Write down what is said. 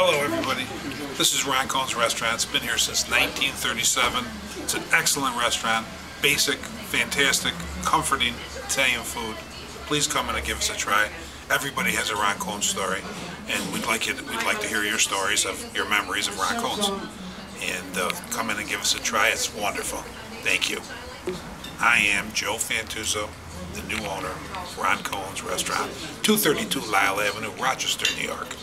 Hello, everybody. This is Roncone's Restaurant. It's been here since 1937. It's an excellent restaurant, basic, fantastic, comforting Italian food. Please come in and give us a try. Everybody has a Roncone story, and we'd like you. To, we'd like to hear your stories of your memories of Roncone's. And uh, come in and give us a try. It's wonderful. Thank you. I am Joe Fantuzzo, the new owner of Roncone's Restaurant, 232 Lyell Avenue, Rochester, New York.